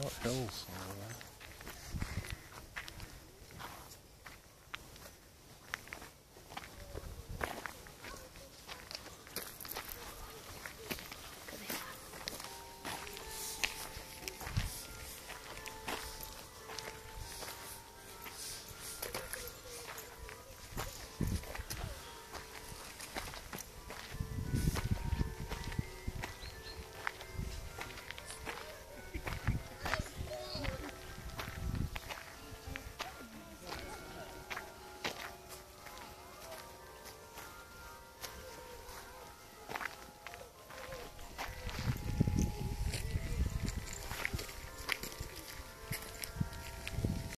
What hills there?